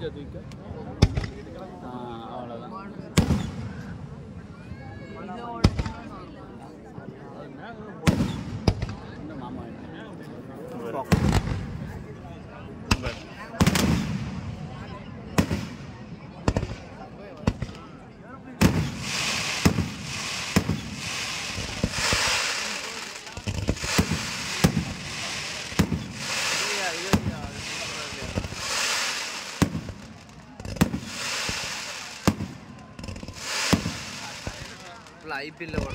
समझा तू क्या? हाँ। लाइव बिल और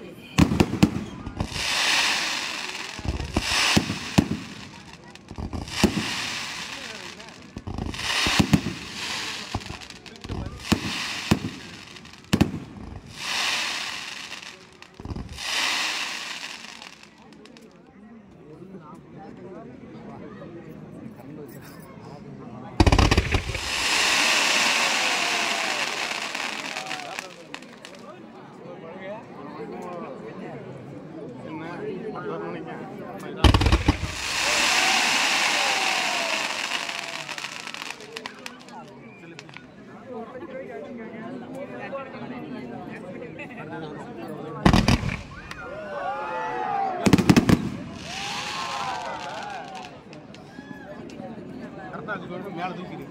నాకు చూడడం మేడ దూకింది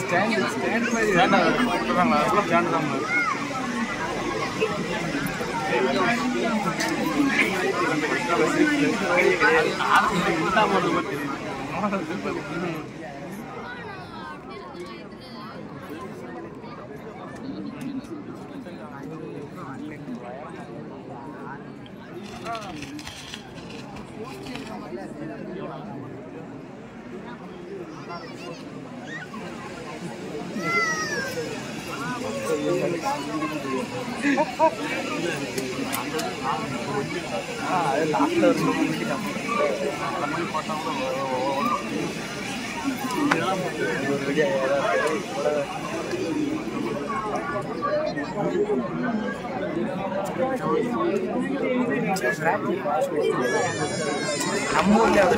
ஸ்டாண்ட் ஸ்டாண்ட் மாதிரி போட்டுறாங்களா அதுக்குள்ள ஸ்டாண்ட் தான் அது லாஸ்ட்ல ஒரு நம்ம ஊர்ல அது